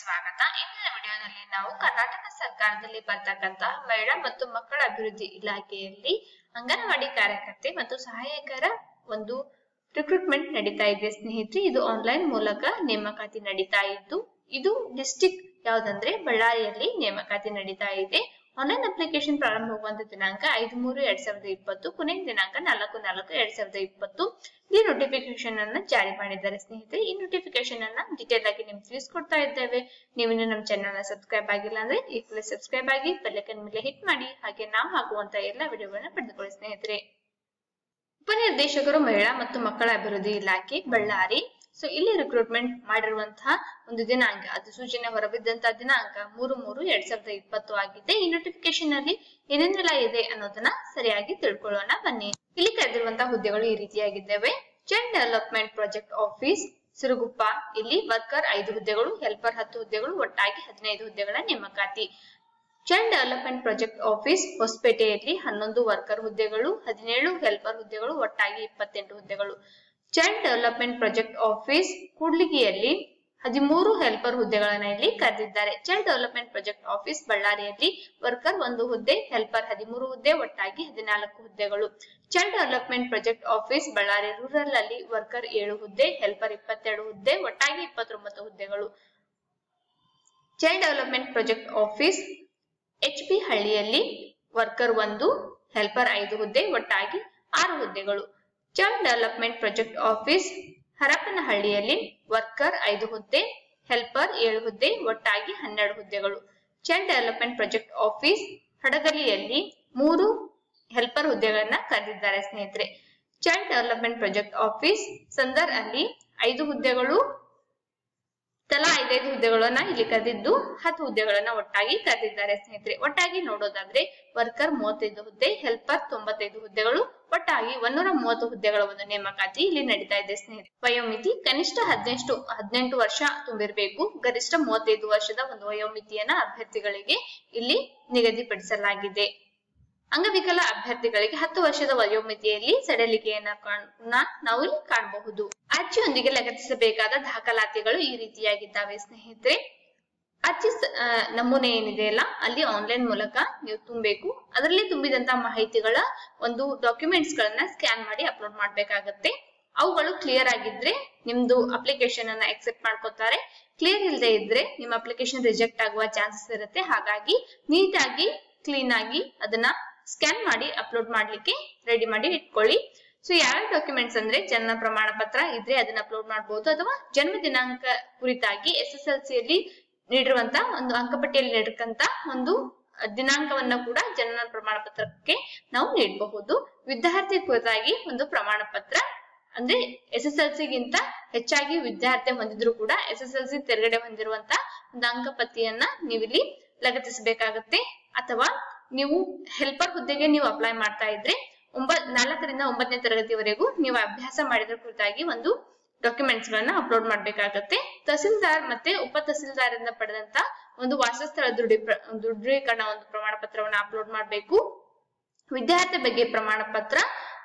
ಸ್ವಾಗತ. ಇಂದಿನ ವಿಡಿಯೋದಲ್ಲಿ ನಾವು ಕರ್ನಾಟಕ ಸರ್ಕಾರದಲ್ಲಿ ಬರ್ತಕ್ಕಂತಹ ಮಹಿಳಾ ಮತ್ತು ಮಕ್ಕಳ ಅಭಿವೃದ್ಧಿ ಇಲಾಖೆಯಲ್ಲಿ ಅಂಗನವಾಡಿ ಕಾರ್ಯಕರ್ತೆ ಮತ್ತು ಸಹಾಯಕರ ಒಂದು ರಿಕ್ರೂಟ್ಮೆಂಟ್ ನಡೀತಾ ಇದೆ ಸ್ನೇಹಿತರೆ. ಇದು ಆನ್ಲೈನ್ ಮೂಲಕ ನೇಮಕಾತಿ ನಡೀತಾ ಇದ್ದು, ಇದು ಡಿಸ್ಟಿಕ್ ಯಾವ್ದಂದ್ರೆ ಬಳ್ಳಾರಿಯಲ್ಲಿ ನೇಮಕಾತಿ ನಡೀತಾ ಇದೆ. ಆನ್ಲೈನ್ ಅಪ್ಲಿಕೇಶನ್ ಪ್ರಾರಂಭವಾಗುವಂತ ದಿನಾಂಕ ಐದು ಮೂರು ಎರಡ್ ಸಾವಿರದ ಇಪ್ಪತ್ತು ಕೊನೆಯ ದಿನಾಂಕ ನಾಲ್ಕು ನಾಲ್ಕು ಎರಡ್ ಸಾವಿರದ ಇಪ್ಪತ್ತು. ಈ ನೋಟಿಫಿಕೇಶನ್ ಅನ್ನ ಜಾರಿ ಮಾಡಿದ್ದಾರೆ ಸ್ನೇಹಿತರೆ. ಈ ನೋಟಿಫಿಕೇಶನ್ ಅನ್ನ ಡೀಟೇಲ್ ಆಗಿ ನಿಮ್ಗೆ ತಿಳಿಸ್ಕೊಡ್ತಾ ಇದ್ದೇವೆ. ನೀವಿನ್ನು ನಮ್ಮ ಚಾನಲ್ನ ಸಬ್ಸ್ಕ್ರೈಬ್ ಆಗಿಲ್ಲ ಅಂದ್ರೆ ಈ ಈಗಲೇ ಸಬ್ಸ್ಕ್ರೈಬ್ ಆಗಿ ಬೆಲ್ಲೈಕನ್ ಮೇಲೆ ಹಿಟ್ ಮಾಡಿ. ಹಾಗೆ ನಾವು ಹಾಕುವಂತ ಎಲ್ಲಾ ವಿಡಿಯೋಗಳನ್ನ ಪಡೆದುಕೊಳ್ಳಿ ಸ್ನೇಹಿತರೆ. ಉಪನಿರ್ದೇಶಕರು ಮಹಿಳಾ ಮತ್ತು ಮಕ್ಕಳ ಅಭಿವೃದ್ಧಿ ಇಲಾಖೆ, ಬಳ್ಳಾರಿ. ಸೊ ಇಲ್ಲಿ ರಿಕ್ರೂಟ್ಮೆಂಟ್ ಮಾಡಿರುವಂತಹ ಒಂದು ದಿನಾಂಕ, ಅದು ಸೂಚನೆ ಹೊರಬಿದ್ದಂತಹ ದಿನಾಂಕ ಮೂರು ಮೂರು ಎರಡ್ ಸಾವಿರದ ಇಪ್ಪತ್ತು ಆಗಿದೆ. ಈ ನೋಟಿಫಿಕೇಶನ್ ಅಲ್ಲಿ ಏನೇನೆಲ್ಲ ಇದೆ ಅನ್ನೋದನ್ನ ಸರಿಯಾಗಿ ತಿಳ್ಕೊಳ್ಳೋಣ, ಬನ್ನಿ. ಇಲ್ಲಿ ಕರೆದಿರುವಂತಹ ಹುದ್ದೆಗಳು ಈ ರೀತಿಯಾಗಿದ್ದಾವೆ. Child development project office Siruguppa. ಇಲ್ಲಿ ವರ್ಕರ್ ಐದು ಹುದ್ದೆಗಳು ಹೆಲ್ಪರ್ ಹತ್ತು ಹುದ್ದೆಗಳು, ಒಟ್ಟಾಗಿ ಹದಿನೈದು ಹುದ್ದೆಗಳ ನೇಮಕಾತಿ. ಚೈಲ್ಡ್ ಡೆವಲಪ್ಮೆಂಟ್ ಪ್ರಾಜೆಕ್ಟ್ ಆಫೀಸ್ ಹೊಸಪೇಟೆಯಲ್ಲಿ ಹನ್ನೊಂದು ವರ್ಕರ್ ಹುದ್ದೆಗಳು, ಹದಿನೇಳು ಹೆಲ್ಪರ್ ಹುದ್ದೆಗಳು, ಒಟ್ಟಾಗಿ ಇಪ್ಪತ್ತೆಂಟು ಹುದ್ದೆಗಳು. ಚೈಲ್ಡ್ ಡೆವಲಪ್ಮೆಂಟ್ ಪ್ರಾಜೆಕ್ಟ್ ಆಫೀಸ್ ಕೂಡ್ಲಿಗಿಯಲ್ಲಿ ಹದಿಮೂರು ಹೆಲ್ಪರ್ ಹುದ್ದೆಗಳನ್ನ ಇಲ್ಲಿ ಕರೆದಿದ್ದಾರೆ. ಚೈಲ್ಡ್ ಡೆವಲಪ್ಮೆಂಟ್ ಪ್ರಾಜೆಕ್ಟ್ ಆಫೀಸ್ ಬಳ್ಳಾರಿಯಲ್ಲಿ ವರ್ಕರ್ ಒಂದು ಹುದ್ದೆ, ಹೆಲ್ಪರ್ ಹದಿಮೂರು ಹುದ್ದೆ, ಒಟ್ಟಾಗಿ ಹದಿನಾಲ್ಕು ಹುದ್ದೆಗಳು. Child development project office Ballari rural ಅಲ್ಲಿ ವರ್ಕರ್ ಏಳು ಹುದ್ದೆ, ಹೆಲ್ಪರ್ ಇಪ್ಪತ್ತೆರಡು ಹುದ್ದೆ, ಒಟ್ಟಾಗಿ ಇಪ್ಪತ್ತೊಂಬತ್ತು ಹುದ್ದೆಗಳು. Child development project office H P ಹಳ್ಳಿಯಲ್ಲಿ ವರ್ಕರ್ ಒಂದು, ಹೆಲ್ಪರ್ ಐದು ಹುದ್ದೆ, ಒಟ್ಟಾಗಿ ಆರು ಹುದ್ದೆಗಳು. ಚೈಲ್ಡ್ ಡೆವಲಪ್ಮೆಂಟ್ ಪ್ರಾಜೆಕ್ಟ್ ಆಫೀಸ್ ಹರಪನಹಳ್ಳಿಯಲ್ಲಿ ವರ್ಕರ್ ಐದು ಹುದ್ದೆ ಹೆಲ್ಪರ್ ಏಳು ಹುದ್ದೆ, ಒಟ್ಟಾಗಿ ಹನ್ನೆರಡು ಹುದ್ದೆಗಳು. ಚೈಲ್ಡ್ ಡೆವಲಪ್ಮೆಂಟ್ ಪ್ರಾಜೆಕ್ಟ್ ಆಫೀಸ್ ಹಡಗಲಿಯಲ್ಲಿ ಮೂರು ಹೆಲ್ಪರ್ ಹುದ್ದೆಗಳನ್ನ ಕರೆದಿದ್ದಾರೆ ಸ್ನೇಹಿತರೆ. Child development project office Sandur ಅಲ್ಲಿ ಐದು ಹುದ್ದೆಗಳು ತಲಾ ಐದೈದು ಹುದ್ದೆಗಳನ್ನ ಇಲ್ಲಿ ಕರೆದಿದ್ದು ಹತ್ತು ಹುದ್ದೆಗಳನ್ನ ಒಟ್ಟಾಗಿ ಕರೆದಿದ್ದಾರೆ ಸ್ನೇಹಿತರೆ. ಒಟ್ಟಾಗಿ ನೋಡೋದಾದ್ರೆ ವರ್ಕರ್ ಮೂವತ್ತೈದು ಹುದ್ದೆ, ಹೆಲ್ಪರ್ ತೊಂಬತ್ತೈದು ಹುದ್ದೆಗಳು, ಒಟ್ಟಾಗಿ ಒಂದೂರ ಮೂವತ್ತು ಹುದ್ದೆಗಳ ಒಂದು ನೇಮಕಾತಿ ಇಲ್ಲಿ ನಡೀತಾ ಇದೆ ಸ್ನೇಹಿತರೆ. ವಯೋಮಿತಿ ಕನಿಷ್ಠ ಹದಿನೆಂಟು ಹದಿನೆಂಟು ವರ್ಷ ತುಂಬಿರಬೇಕು. ಗರಿಷ್ಠ ಮೂವತ್ತೈದು ವರ್ಷದ ಒಂದು ವಯೋಮಿತಿಯನ್ನ ಅಭ್ಯರ್ಥಿಗಳಿಗೆ ಇಲ್ಲಿ ನಿಗದಿಪಡಿಸಲಾಗಿದೆ. ಅಂಗವಿಕಲ ಅಭ್ಯರ್ಥಿಗಳಿಗೆ ಹತ್ತು ವರ್ಷದ ವಯೋಮಿತಿಯಲ್ಲಿ ಸಡಲಿಕೆಯನ್ನ ನಾವು ಇಲ್ಲಿ ಕಾಣಬಹುದು. ಅರ್ಜಿಯೊಂದಿಗೆ ಲಗತ್ತಿಸಬೇಕಾದ ದಾಖಲಾತಿಗಳು ಈ ರೀತಿಯಾಗಿದ್ದಾವೆ, ಸ್ನೇಹಿತರೆ. ಅರ್ಜಿ ನಮೂನೆ ಏನಿದೆಯಲ್ಲ ಅಲ್ಲಿ ಆನ್ಲೈನ್ ಮೂಲಕ ನೀವು ತುಂಬಬೇಕು. ಅದರಲ್ಲಿ ತುಂಬಿದಂತ ಮಾಹಿತಿಗಳ ಒಂದು ಡಾಕ್ಯುಮೆಂಟ್ಸ್ ಗಳನ್ನ ಸ್ಕ್ಯಾನ್ ಮಾಡಿ ಅಪ್ಲೋಡ್ ಮಾಡ್ಬೇಕಾಗತ್ತೆ. ಅವುಗಳು ಕ್ಲಿಯರ್ ಆಗಿದ್ರೆ ನಿಮ್ದು ಅಪ್ಲಿಕೇಶನ್ ಅನ್ನ ಎಕ್ಸೆಪ್ಟ್ ಮಾಡ್ಕೋತಾರೆ. ಕ್ಲಿಯರ್ ಇಲ್ಲದೆ ಇದ್ರೆ ನಿಮ್ಮ ಅಪ್ಲಿಕೇಶನ್ ರಿಜೆಕ್ಟ್ ಆಗುವ ಚಾನ್ಸಸ್ ಇರುತ್ತೆ. ಹಾಗಾಗಿ, ನೀಟಾಗಿ ಕ್ಲೀನ್ ಆಗಿ ಅದನ್ನ ಸ್ಕ್ಯಾನ್ ಮಾಡಿ ಅಪ್ಲೋಡ್ ಮಾಡ್ಲಿಕ್ಕೆ ರೆಡಿ ಮಾಡಿ ಇಟ್ಕೊಳ್ಳಿ. ಸೊ ಯಾವ ಡಾಕ್ಯುಮೆಂಟ್ಸ್ ಅಂದ್ರೆ ಜನ್ಮ ಪ್ರಮಾಣ ಪತ್ರ ಇದ್ರೆ ಅದನ್ನ ಅಪ್ಲೋಡ್ ಮಾಡಬಹುದು ಅಥವಾ ಜನ್ಮ ದಿನಾಂಕ ಕುರಿತಾಗಿ ಎಸ್ ಎಸ್ ಎಲ್ ಸಿಯಲ್ಲಿ ನೀಡಿರುವಂತ ಒಂದು ಅಂಕಪಟ್ಟಿಯಲ್ಲಿ ನೀಡಿರ್ತಂತ ಒಂದು ದಿನಾಂಕವನ್ನ ಕೂಡ ಜನನ ಪ್ರಮಾಣ ಪತ್ರಕ್ಕೆ ನಾವು ನೀಡಬಹುದು. ವಿದ್ಯಾರ್ಥಿ ಕುರಿತಾಗಿ ಒಂದು ಪ್ರಮಾಣ ಪತ್ರ ಅಂದ್ರೆ ಎಸ್ ಎಸ್ ಎಲ್ ಸಿಗಿಂತ ಹೆಚ್ಚಾಗಿ ವಿದ್ಯಾರ್ಥಿ ಹೊಂದಿದ್ರು ಕೂಡ ಎಸ್ ಎಸ್ ಎಲ್ ಸಿ ತೆರಗಡೆ ಹೊಂದಿರುವಂತ ಒಂದು ಅಂಕಪಟ್ಟಿಯನ್ನ ನೀವಿಲ್ಲಿ ಲಗತ್ತಿಸಬೇಕಾಗತ್ತೆ ಅಥವಾ ನೀವು ಹೆಲ್ಪರ್ ಹುದ್ದೆಗೆ ನೀವು ಅಪ್ಲೈ ಮಾಡ್ತಾ ಇದ್ರೆ ಒಂಬತ್ ನಾಲ್ಕರಿಂದ ಒಂಬತ್ತನೇ ತರಗತಿವರೆಗೂ ನೀವು ಅಭ್ಯಾಸ ಮಾಡಿದ್ರ ಕುರಿತಾಗಿ ಒಂದು ಡಾಕ್ಯುಮೆಂಟ್ಸ್ ಗಳನ್ನ ಅಪ್ಲೋಡ್ ಮಾಡ್ಬೇಕಾಗತ್ತೆ. ತಹಸೀಲ್ದಾರ್ ಮತ್ತೆ ಉಪ ತಹಸೀಲ್ದಾರಿಂದ ಪಡೆದಂತ ಒಂದು ವಾಸಸ್ಥಳ ದೃಢೀ ದೃಢೀಕರಣ ಒಂದು ಪ್ರಮಾಣ ಪತ್ರವನ್ನ ಅಪ್ಲೋಡ್ ಮಾಡಬೇಕು. ವಿದ್ಯಾರ್ಥಿ ಬಗ್ಗೆ ಪ್ರಮಾಣ ಪತ್ರ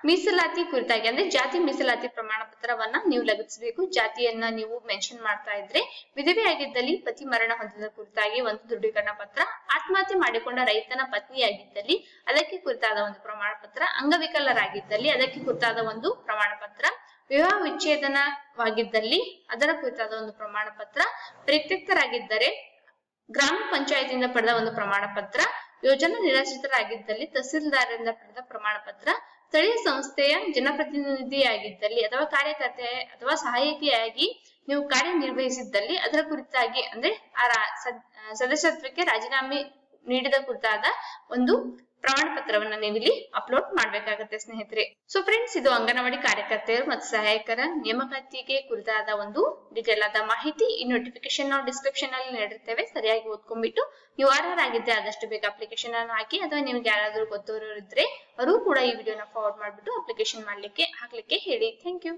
ಮೀಸಲಾತಿ ಕುರಿತಾಗಿ, ಅಂದ್ರೆ ಜಾತಿ ಮೀಸಲಾತಿ ಪ್ರಮಾಣ ಪತ್ರವನ್ನ ನೀವು ಲಭಿಸಬೇಕು ಜಾತಿಯನ್ನ ನೀವು ಮೆನ್ಷನ್ ಮಾಡ್ತಾ ಇದ್ರೆ ವಿಧವೆಯಾಗಿದ್ದಲ್ಲಿ ಪತಿ ಮರಣ ಹೊಂದಿದ ಕುರಿತಾಗಿ ಒಂದು ದೃಢೀಕರಣ ಪತ್ರ, ಆತ್ಮಹತ್ಯೆ ಮಾಡಿಕೊಂಡ ರೈತನ ಪತ್ನಿಯಾಗಿದ್ದಲ್ಲಿ ಅದಕ್ಕೆ ಕುರಿತಾದ ಒಂದು ಪ್ರಮಾಣ ಪತ್ರ, ಅಂಗವಿಕಲರಾಗಿದ್ದಲ್ಲಿ ಅದಕ್ಕೆ ಕುರಿತಾದ ಒಂದು ಪ್ರಮಾಣ ಪತ್ರ, ವಿವಾಹ ವಿಚ್ಛೇದನವಾಗಿದ್ದಲ್ಲಿ ಅದರ ಕುರಿತಾದ ಒಂದು ಪ್ರಮಾಣ ಪತ್ರ, ಪರಿತ್ಯಕ್ತರಾಗಿದ್ದರೆ ಗ್ರಾಮ ಪಂಚಾಯತಿಯಿಂದ ಪಡೆದ ಒಂದು ಪ್ರಮಾಣ ಪತ್ರ, ಯೋಜನಾ ನಿರಾಶ್ರಿತರಾಗಿದ್ದಲ್ಲಿ ತಹಸೀಲ್ದಾರರಿಂದ ಪಡೆದ ಪ್ರಮಾಣ ಪತ್ರ ಸ್ಥಳೀಯ ಸಂಸ್ಥೆಯ ಜನಪ್ರತಿನಿಧಿಯಾಗಿದ್ದಲ್ಲಿ ಅಥವಾ ಕಾರ್ಯಕರ್ತೆ ಅಥವಾ ಸಹಾಯಕಿಯಾಗಿ ನೀವು ಕಾರ್ಯನಿರ್ವಹಿಸಿದ್ದಲ್ಲಿ ಅದರ ಕುರಿತಾಗಿ, ಅಂದ್ರೆ ಆ ಸದಸ್ಯತ್ವಕ್ಕೆ ರಾಜೀನಾಮೆ ನೀಡಿದ ಕುರಿತಾದ ಒಂದು ಪ್ರಮಾಣ ಪತ್ರವನ್ನ ನೀವಿಲ್ಲಿ ಅಪ್ಲೋಡ್ ಮಾಡ್ಬೇಕಾಗತ್ತೆ ಸ್ನೇಹಿತರೆ. ಸೊ ಫ್ರೆಂಡ್ಸ್ ಇದು ಅಂಗನವಾಡಿ ಕಾರ್ಯಕರ್ತೆಯರು ಮತ್ತು ಸಹಾಯಕರ ನೇಮಕಾತಿಗೆ ಕುರಿತಾದ ಒಂದು ಡೀಟೇಲ್ ಆದ ಮಾಹಿತಿ ಈ ನೋಟಿಫಿಕೇಶನ್ ನಾವು ಡಿಸ್ಕ್ರಿಪ್ಷನ್ ಅಲ್ಲಿ ನೀಡಿರ್ತೇವೆ. ಸರಿಯಾಗಿ ಓದ್ಕೊಂಡ್ಬಿಟ್ಟು ನೀವು ಅರ್ಹರಾಗಿದ್ದೆ ಆದಷ್ಟು ಬೇಗ ಅಪ್ಲಿಕೇಶನ್ ಅನ್ನು ಹಾಕಿ ಅಥವಾ ನಿಮ್ಗೆ ಯಾರಾದ್ರೂ ಗೊತ್ತವರು ಇದ್ರೆ ಅವರು ಕೂಡ ಈ ವಿಡಿಯೋನ ಫಾರ್ವರ್ಡ್ ಮಾಡ್ಬಿಟ್ಟು ಅಪ್ಲಿಕೇಶನ್ ಮಾಡ್ಲಿಕ್ಕೆ, ಹಾಕ್ಲಿಕ್ಕೆ ಹೇಳಿ. Thank you